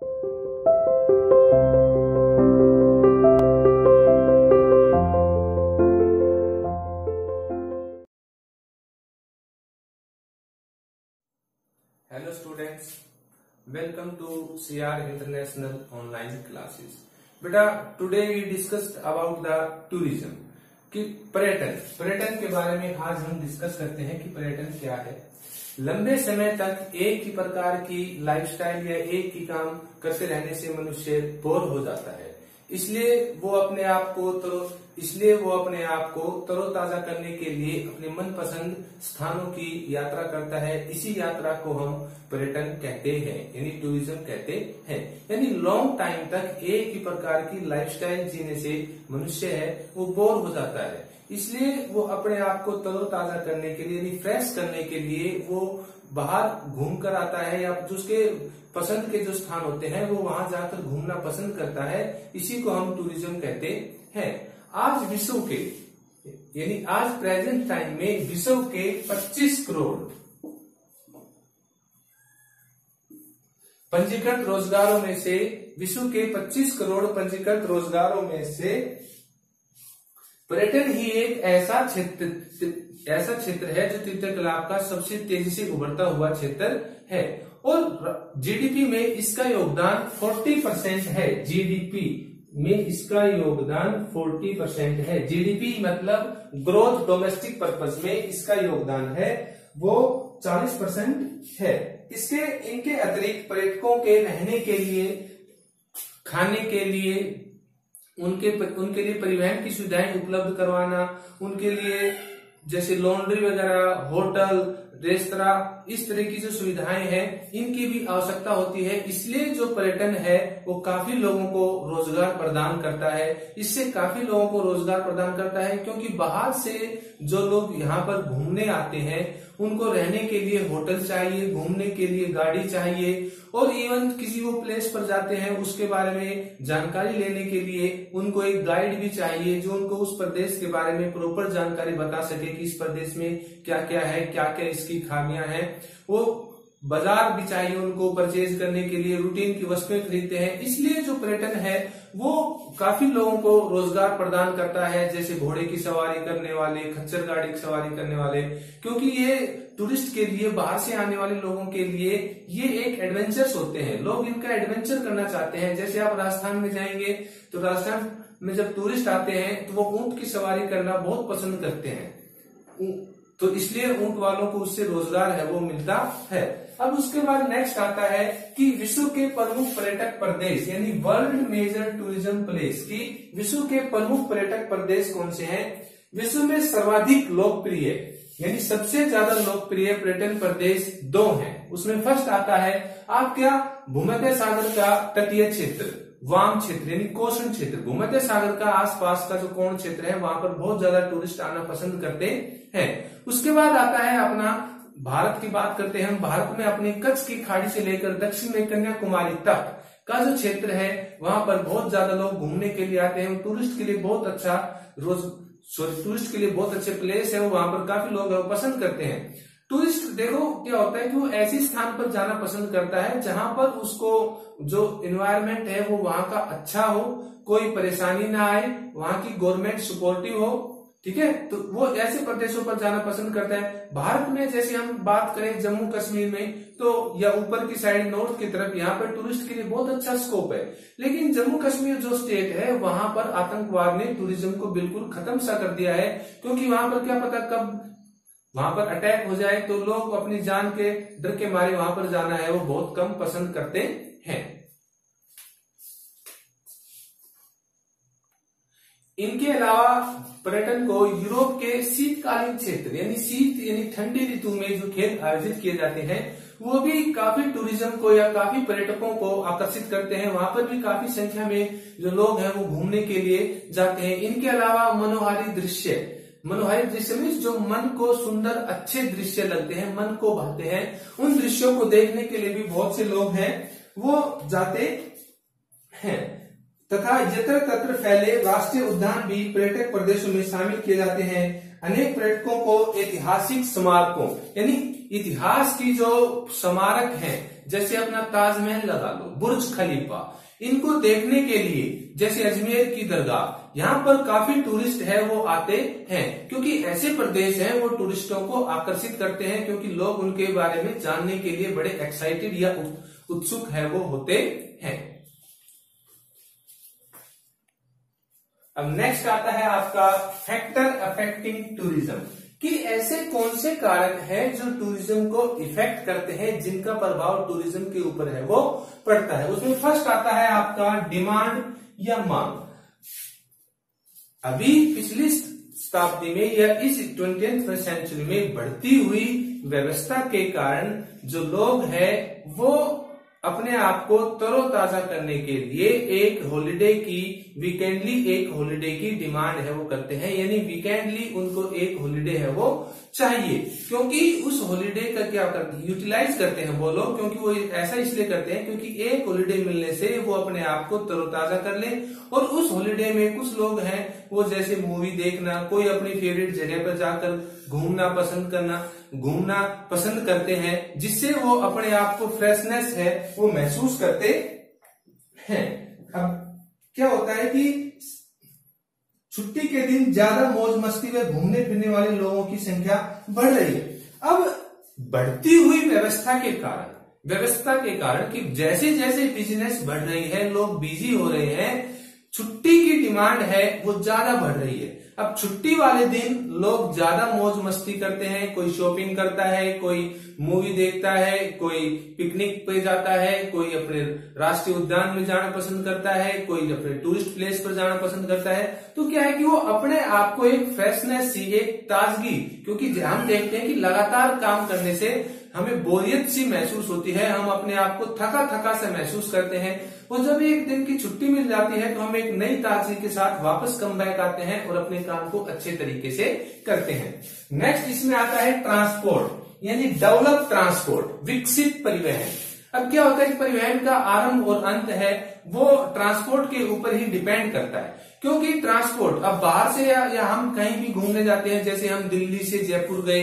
Hello students, welcome to CR International online classes. बेटा today we discussed about the tourism कि पर्यटन पर्यटन के बारे में आज हम डिस्कस करते हैं कि पर्यटन क्या है लंबे समय तक एक ही प्रकार की लाइफस्टाइल या एक ही काम करते रहने से मनुष्य बोर हो जाता है। इसलिए वो अपने आप को तरो इसलिए वो अपने आप को तरोताजा करने के लिए अपने मनपसंद स्थानों की यात्रा करता है। इसी यात्रा को हम पर्यटन कहते हैं, यानी टूरिज़्म कहते हैं। यानी लॉन्ग टाइम तक एक ही प्रकार की लाइफस्टाइल जीने से मनुष्य है, वो बोर हो जाता है। इसलिए वो अपने आप को तरोताजा करने के लिए रिफ्रेश करने के लिए वो बाहर घूम कर आता है या उसके पसंद के जो स्थान होते हैं, वो वहाँ जाकर घूमना पसंद करता है। इसी को हम टूरिज़्म कहते हैं। आज विश्व के, यानी आज प्रेजेंट टाइम में विश्व के 25 करोड़ पंजीकृत रोजगारों में से, विश्व के 25 करोड़ पंजीकृत रोजगारों में से पर्यटन ही एक ऐसा क्षेत्र ऐसा क्षेत्र है जो तीर्थकलाप का सबसे तेज़ी से उभरता हुआ क्षेत्र है। और जीडीपी में इसका योगदान 40 परसेंट है। जीडीपी में इसका योगदान 40 परसेंट है। जीडीपी मतलब ग्रोथ डोमेस्टिक पर्पज में इसका योगदान है। वो 40 परसेंट है। इसके, इनके अतिरिक्त पर्यटकों के रहने के लिए, खाने के लिए उनके उनके लिए परिवहन की सुविधाएँ उपलब्ध करवाना, उनके लिए जैसे लॉन्ड्री वगैरह, होटल, रेस्तरा, इस तरह की जो सुविधाएँ हैं, इनकी भी आवश्यकता होती है। इसलिए जो पर्यटन है, वो काफ़ी लोगों को रोज़गार प्रदान करता है। इससे काफ़ी लोगों को रोज़गार प्रदान करता है, क्योंकि बाहर से जो लोग यहाँ पर घूमने आते हैं उनको रहने के लिए होटल चाहिए, घूमने के लिए गाड़ी चाहिए और इवन किसी वो प्लेस पर जाते हैं, उसके बारे में जानकारी लेने के लिए उनको एक गाइड भी चाहिए जो उनको उस प्रदेश के बारे में प्रॉपर जानकारी बता सके कि इस प्रदेश में क्या क्या है क्या क्या इसकी खामियाँ हैं। वो बाज़ार भी चाहिए उनको परचेज करने के लिए रूटीन की वस्तुएँ खरीदते हैं। इसलिए जो पर्यटन है वो काफ़ी लोगों को रोज़गार प्रदान करता है, जैसे घोड़े की सवारी करने वाले, खच्चर गाड़ी की सवारी करने वाले, क्योंकि ये टूरिस्ट के लिए, बाहर से आने वाले लोगों के लिए ये एक एडवेंचर्स होते हैं। लोग इनका एडवेंचर करना चाहते हैं। जैसे आप राजस्थान में जाएँगे तो राजस्थान में जब टूरिस्ट आते हैं तो वो ऊँट की सवारी करना बहुत पसंद करते हैं। तो इसलिए ऊँट वालों को उससे रोज़गार है, वो मिलता है। अब उसके बाद नेक्स्ट आता है कि विश्व के प्रमुख पर्यटक प्रदेश, यानी वर्ल्ड मेजर टूरिज़्म प्लेस की विश्व के प्रमुख पर्यटक प्रदेश कौन से हैं? विश्व में सर्वाधिक लोकप्रिय, यानी सबसे ज़्यादा लोकप्रिय पर्यटन प्रदेश दो हैं। उसमें फ़र्स्ट आता है आप क्या भूमध्य सागर का तटीय क्षेत्र। वाम क्षेत्र, यानी कोशन क्षेत्र, भूमध्य सागर का आसपास का जो कोण क्षेत्र है, वहाँ पर बहुत ज़्यादा टूरिस्ट आना पसंद करते हैं। उसके बाद आता है अपना भारत की बात करते हैं हम। भारत में अपने कच्छ की खाड़ी से लेकर दक्षिण में कन्याकुमारी तक का जो क्षेत्र है, वहाँ पर बहुत ज़्यादा लोग घूमने के लिए आते हैं। टूरिस्ट के लिए बहुत अच्छा रोज टूरिस्ट के लिए बहुत अच्छे प्लेस है वहाँ पर काफ़ी लोग पसंद करते हैं। टूरिस्ट देखो क्या होता है कि वो ऐसे स्थान पर जाना पसंद करता है जहाँ पर उसको जो इन्वायरमेंट है वो वहाँ का अच्छा हो, कोई परेशानी ना आए, वहाँ की गवर्नमेंट सपोर्टिव हो, ठीक है? तो वो ऐसे प्रदेशों पर जाना पसंद करता है। भारत में जैसे हम बात करें जम्मू कश्मीर में तो या ऊपर की साइड नॉर्थ की तरफ़, यहाँ पर टूरिस्ट के लिए बहुत अच्छा स्कोप है। लेकिन जम्मू कश्मीर जो स्टेट है, वहाँ पर आतंकवाद ने टूरिज़्म को बिल्कुल खत्म सा कर दिया है, क्योंकि वहाँ पर क्या पता कब वहाँ पर अटैक हो जाए तो लोग अपनी जान के डर के मारे वहाँ पर जाना है, वो बहुत कम पसंद करते हैं। इनके अलावा पर्यटन को यूरोप के शीतकालीन क्षेत्र, यानी शीत, यानी ठंडी ऋतु में जो खेल आयोजित किए जाते हैं, वो भी काफ़ी टूरिज़्म को या काफ़ी पर्यटकों को आकर्षित करते हैं। वहाँ पर भी काफ़ी संख्या में जो लोग हैं, वो घूमने के लिए जाते हैं। इनके अलावा मनोहारी दृश्य मनोहारी दृश्य में जो मन को सुंदर, अच्छे दृश्य लगते हैं, मन को भाते हैं, उन दृश्यों को देखने के लिए भी बहुत से लोग हैं, वो जाते हैं। तथा यत्र तत्र फैले राष्ट्रीय उद्यान भी पर्यटक प्रदेशों में शामिल किए जाते हैं। अनेक पर्यटकों को ऐतिहासिक स्मारकों, यानी इतिहास की जो स्मारक है, जैसे अपना ताजमहल लगा लो, बुर्ज खलीफा इनको देखने के लिए, जैसे अजमेर की दरगाह, यहाँ पर काफ़ी टूरिस्ट है, वो आते हैं। क्योंकि ऐसे प्रदेश हैं, वो टूरिस्टों को आकर्षित करते हैं, क्योंकि लोग उनके बारे में जानने के लिए बड़े एक्साइटेड या उत्सुक है, वो होते हैं। अब नेक्स्ट आता है आपका फैक्टर अफेक्टिंग टूरिज़्म कि ऐसे कौन से कारक हैं जो टूरिज़्म को इफ़ेक्ट करते हैं, जिनका प्रभाव टूरिज़्म के ऊपर है, वो पड़ता है। उसमें फ़र्स्ट आता है आपका डिमांड या मांग। अभी पिछली शताब्दी में या इस ट्वेंटी सेंचुरी में बढ़ती हुई व्यवस्था के कारण जो लोग हैं, वो अपने आप को तरोताजा करने के लिए एक हॉलिडे की वीकेंडली एक हॉलिडे की डिमांड है वो करते हैं, यानी वीकेंडली उनको एक हॉलिडे है वो चाहिए। क्योंकि उस हॉलिडे का क्या करते हैं यूटिलाइज करते हैं वो लोग, क्योंकि वो ऐसा इसलिए करते हैं क्योंकि एक हॉलिडे मिलने से वो अपने आप को तरोताजा कर ले। और उस हॉलिडे में कुछ लोग हैं, वो जैसे मूवी देखना, कोई अपनी फेवरेट जगह पर जाकर घूमना पसंद करना, घूमना पसंद करते हैं, जिससे वो अपने आप को फ्रेशनेस है, वो महसूस करते हैं। होता है कि छुट्टी के दिन ज़्यादा मौज मस्ती में घूमने फिरने वाले लोगों की संख्या बढ़ रही है। अब बढ़ती हुई व्यवस्था के कारण, व्यवस्था के कारण कि जैसे जैसे बिज़नेस बढ़ रही है, लोग बिज़ी हो रहे हैं, छुट्टी की डिमांड है, वो ज़्यादा बढ़ रही है। अब छुट्टी वाले दिन लोग ज़्यादा मौज मस्ती करते हैं, कोई शॉपिंग करता है, कोई मूवी देखता है, कोई पिकनिक पे जाता है, कोई अपने राष्ट्रीय उद्यान में जाना पसंद करता है, कोई अपने टूरिस्ट प्लेस पर जाना पसंद करता है। तो क्या है कि वो अपने आप को एक फ्रेशनेस सी एक ताजगी, क्योंकि हम देखते हैं कि लगातार काम करने से हमें बोरियत सी महसूस होती है हम अपने आप को थका थका से महसूस करते हैं। और जब एक दिन की छुट्टी मिल जाती है तो हम एक नई ताजगी के साथ वापस कम बैक आते हैं और अपने काम को अच्छे तरीके से करते हैं। नेक्स्ट इसमें आता है ट्रांसपोर्ट यानी डेवलप ट्रांसपोर्ट विकसित परिवहन। अब क्या होता है परिवहन का आरंभ और अंत है वो ट्रांसपोर्ट के ऊपर ही डिपेंड करता है। क्योंकि ट्रांसपोर्ट अब बाहर से या, या हम कहीं भी घूमने जाते हैं जैसे हम दिल्ली से जयपुर गए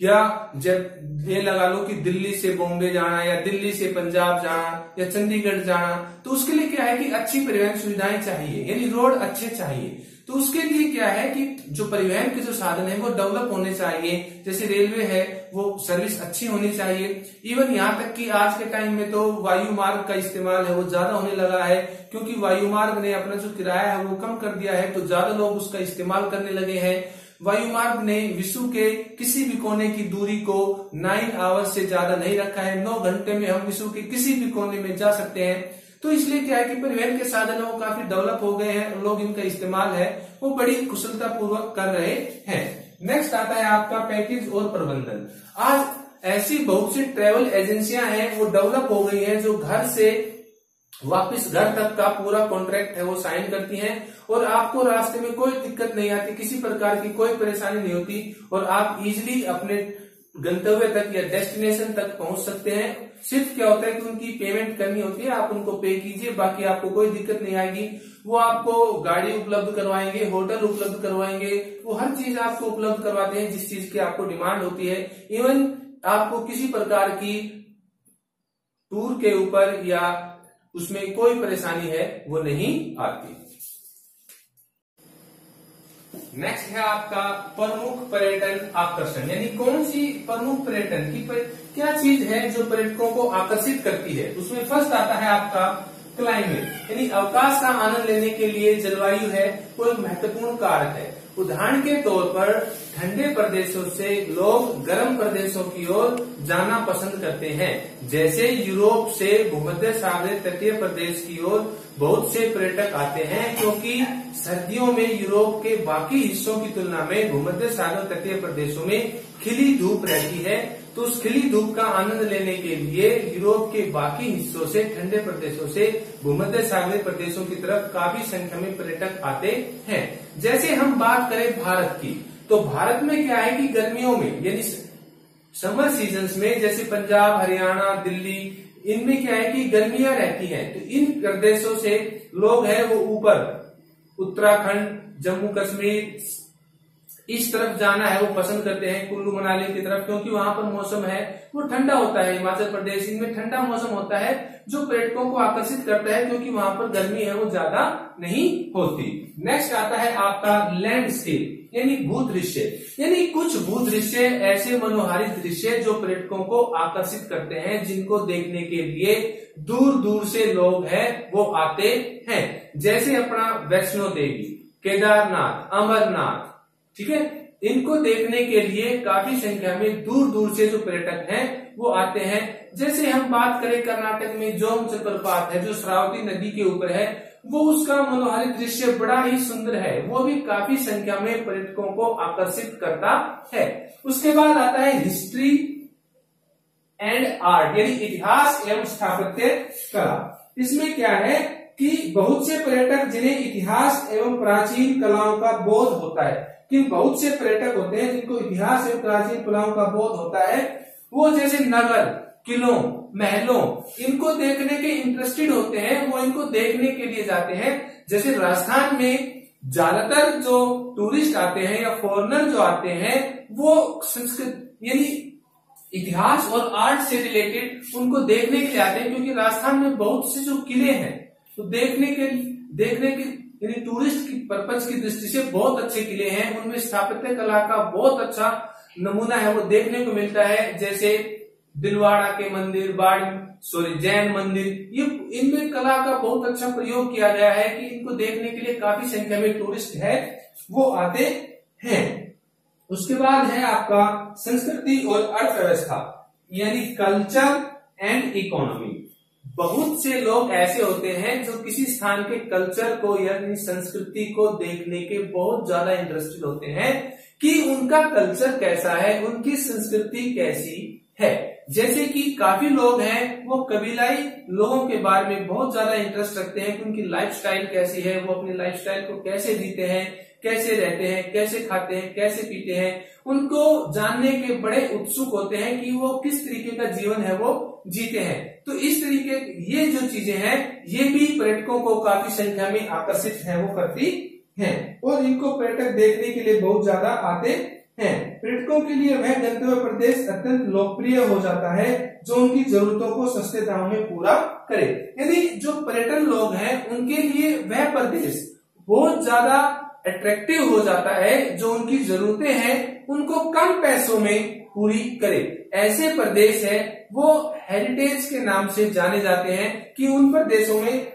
या जब ये लगा लो कि दिल्ली से बॉम्बे जाना, या दिल्ली से पंजाब जाना, या चंडीगढ़ जाना तो उसके लिए क्या है कि अच्छी परिवहन सुविधाएँ चाहिए, यानी रोड अच्छे चाहिए। तो उसके लिए क्या है कि जो परिवहन के जो साधन है, वो डेवलप होने चाहिए। जैसे रेलवे है, वो सर्विस अच्छी होनी चाहिए। इवन यहाँ तक कि आज के टाइम में तो वायु मार्ग का इस्तेमाल है, वो ज़्यादा होने लगा है, क्योंकि वायु मार्ग ने अपना जो किराया है, वो कम कर दिया है तो ज़्यादा लोग उसका इस्तेमाल करने लगे हैं। वायुमार्ग ने विश्व के किसी भी कोने की दूरी को नाइन आवर्स से ज़्यादा नहीं रखा है। नौ घंटे में हम विश्व के किसी भी कोने में जा सकते हैं। तो इसलिए क्या है कि परिवहन के साधन वो काफ़ी डेवलप हो गए हैं, लोग इनका इस्तेमाल है, वो बड़ी कुशलता पूर्वक कर रहे हैं। नेक्स्ट आता है आपका पैकेज और प्रबंधन। आज ऐसी बहुत सी ट्रेवल एजेंसियाँ हैं, वो डेवलप हो गई हैं, जो घर से वापस घर तक का पूरा कॉन्ट्रैक्ट है, वो साइन करती हैं और आपको रास्ते में कोई दिक्कत नहीं आती, किसी प्रकार की कोई परेशानी नहीं होती और आप इजिली अपने गंतव्य तक या डेस्टिनेशन तक पहुँच सकते हैं। सिर्फ़ क्या होता है कि उनकी पेमेंट करनी होती है, आप उनको पे कीजिए, बाकी आपको कोई दिक्कत नहीं आएगी। वो आपको गाड़ी उपलब्ध करवाएँगे, होटल उपलब्ध करवाएँगे, वो हर चीज़ आपको उपलब्ध करवाते हैं जिस चीज़ की आपको डिमांड होती है। इवन आपको किसी प्रकार की टूर के ऊपर या उसमें कोई परेशानी है वो नहीं आती। नेक्स्ट है आपका प्रमुख पर्यटन आकर्षण। यानी कौन सी प्रमुख पर्यटन की पर, क्या चीज़ है जो पर्यटकों को आकर्षित करती है? उसमें फ़र्स्ट आता है आपका क्लाइमेट यानी अवकाश का आनंद लेने के लिए जलवायु है, वो एक महत्वपूर्ण कारक है। उदाहरण के तौर पर, ठंडे प्रदेशों से लोग गर्म प्रदेशों की ओर जाना पसंद करते हैं। जैसे यूरोप से भूमध्य सागर तटीय प्रदेश की ओर बहुत से पर्यटक आते हैं, क्योंकि सर्दियों में यूरोप के बाकी हिस्सों की तुलना में भूमध्य सागर तटीय प्रदेशों में खिली धूप रहती है तो उस खिली धूप का आनंद लेने के लिए यूरोप के बाकी हिस्सों से, ठंडे प्रदेशों से, भूमध्य सागरीय प्रदेशों की तरफ़ काफ़ी संख्या में पर्यटक आते हैं। जैसे हम बात करें भारत की तो भारत में क्या है कि गर्मियों में, यानी समर सीज़न में, जैसे पंजाब, हरियाणा, दिल्ली, इनमें क्या है कि गर्मियाँ रहती हैं। तो इन प्रदेशों से लोग हैं वो ऊपर, उत्तराखंड, जम्मू कश्मीर इस तरफ़ जाना है, वो पसंद करते हैं कुल्लू मनाली की तरफ़, क्योंकि वहाँ पर मौसम है, वो ठंडा होता है, हिमाचल प्रदेश, इनमें ठंडा मौसम होता है, जो पर्यटकों को आकर्षित करता है, क्योंकि वहाँ पर गर्मी है, वो ज़्यादा नहीं होती। नेक्स्ट आता है आपका लैंडस्केप यानी भू दृश्य। यानी कुछ भू दृश्य ऐसे मनोहारी दृश्य जो पर्यटकों को आकर्षित करते हैं, जिनको देखने के लिए दूर दूर से लोग हैं, वो आते हैं। जैसे अपना वैष्णो देवी, केदारनाथ, अमरनाथ ठीक है? इनको देखने के लिए काफ़ी संख्या में दूर दूर से जो पर्यटक हैं, वो आते हैं। जैसे हम बात करें कर्नाटक में जोम जलप्रपात है, जो श्रावती नदी के ऊपर है, वो उसका मनोहारी दृश्य बड़ा ही सुंदर है। वो भी काफ़ी संख्या में पर्यटकों को आकर्षित करता है। उसके बाद आता है हिस्ट्री एंड आर्ट, यानी इतिहास एवं स्थापत्य कला। इसमें क्या है कि बहुत से पर्यटक जिन्हें इतिहास एवं प्राचीन कलाओं का बोध होता है कि बहुत से पर्यटक होते हैं जिनको इतिहास एवं प्राचीन कलाओं का बोध होता है, वो जैसे नगर, किलों, महलों, इनको देखने के इंटरेस्टेड होते हैं, वो इनको देखने के लिए जाते हैं। जैसे राजस्थान में ज़्यादातर जो टूरिस्ट आते हैं या फॉरनर जो आते हैं, वो संस्कृत, यानी इतिहास और आर्ट से रिलेटेड उनको देखने के लिए आते हैं, क्योंकि राजस्थान में बहुत से जो किले हैं तो देखने के देखने के यानी टूरिस्ट की, पर्पज की दृष्टि से बहुत अच्छे किले हैं। उनमें स्थापत्य कला का बहुत अच्छा नमूना है, वो देखने को मिलता है। जैसे दिलवाड़ा के मंदिर, बाड़ सॉरी जैन मंदिर, ये इनमें कला का बहुत अच्छा प्रयोग किया गया है कि इनको देखने के लिए काफ़ी संख्या में टूरिस्ट है, वो आते हैं। उसके बाद है आपका संस्कृति और अर्थव्यवस्था, यानी कल्चर एंड इकोनॉमी बहुत से लोग ऐसे होते हैं जो किसी स्थान के कल्चर को यानी संस्कृति को देखने के बहुत ज़्यादा इंटरेस्टेड होते हैं कि उनका कल्चर कैसा है, उनकी संस्कृति कैसी है। जैसे कि काफ़ी लोग हैं, वो कबीलाई लोगों के बारे में बहुत ज़्यादा इंटरेस्ट रखते हैं कि उनकी लाइफस्टाइल कैसी है, वो अपनी लाइफस्टाइल को कैसे जीते हैं, कैसे रहते हैं, कैसे खाते हैं, कैसे पीते हैं। उनको जानने के बड़े उत्सुक होते हैं कि वो किस तरीके का जीवन है, वो जीते हैं। तो इस तरीके ये जो चीज़ें हैं, ये भी पर्यटकों को काफ़ी संख्या में आकर्षित है, वो करती हैं। और इनको पर्यटक देखने के लिए बहुत ज़्यादा आते हैं। पर्यटकों के लिए वह गंतव्य प्रदेश अत्यंत लोकप्रिय हो जाता है, जो उनकी जरूरतों को सस्ते दाम में पूरा करे। यानी जो पर्यटन लोग हैं, उनके लिए वह प्रदेश बहुत ज़्यादा अट्रैक्टिव हो जाता है, जो उनकी जरूरतें हैं, उनको कम पैसों में पूरी करे। ऐसे प्रदेश है, वो हेरिटेज के नाम से जाने जाते हैं कि उन पर देशों में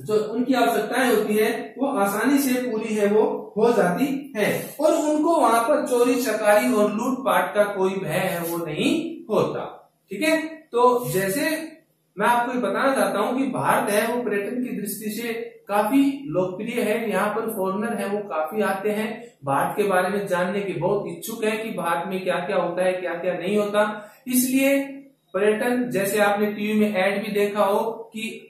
जो उनकी आवश्यकताएँ होती है, वो आसानी से पूरी है, वो हो जाती है। और उनको वहाँ पर चोरी, चकारी और लूटपाट का कोई भय है, वो नहीं होता। ठीक है? तो जैसे मैं आपको बताना चाहता हूँ कि भारत है, वो पर्यटन की दृष्टि से काफ़ी लोकप्रिय है, यहाँ पर फॉरनर है, वो काफ़ी आते हैं। भारत के बारे में जानने के बहुत इच्छुक है कि भारत में क्या क्या होता है क्या क्या नहीं होता। इसलिए पर्यटन, जैसे आपने टीवी में एड भी देखा हो कि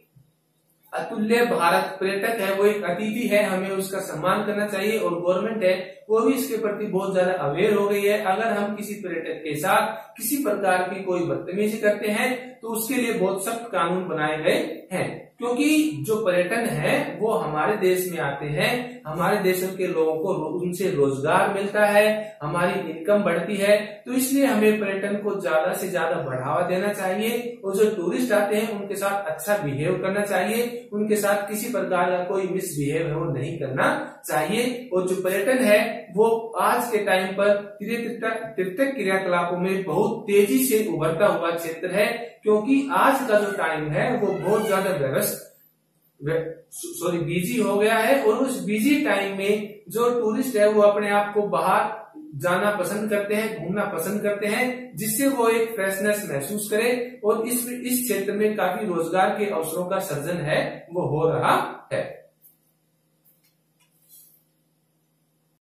अतुल्य भारत पर्यटक है, वो एक अतिथि है, हमें उसका सम्मान करना चाहिए और गवर्नमेंट है, वो भी इसके प्रति बहुत ज़्यादा अवेयर हो गई है। अगर हम किसी पर्यटक के साथ किसी प्रकार की कोई बदतमीजी करते हैं तो उसके लिए बहुत सख्त कानून बनाए गए हैं। क्योंकि जो पर्यटन है, वो हमारे देश में आते हैं। हमारे देश के लोगों को उनसे रोज़गार मिलता है, हमारी इनकम बढ़ती है। तो इसलिए हमें पर्यटन को ज़्यादा से ज़्यादा बढ़ावा देना चाहिए और जो टूरिस्ट आते हैं, उनके साथ अच्छा बिहेव करना चाहिए। उनके साथ किसी प्रकार का कोई मिसबिहेव है, वो नहीं करना चाहिए। और जो पर्यटन है वो आज के टाइम पर तीर्थक क्रियाकलापों में बहुत तेज़ी से उभरता हुआ क्षेत्र है, क्योंकि आज का जो टाइम है, वो बहुत ज़्यादा व्यस्त सॉरी बिज़ी हो गया है और उस बिज़ी टाइम में जो टूरिस्ट है, वो अपने आप को बाहर जाना पसंद करते हैं, घूमना पसंद करते हैं, जिससे वो एक फ्रेशनेस महसूस करे और इस इस क्षेत्र में काफ़ी रोज़गार के अवसरों का सर्जन है, वो हो रहा है।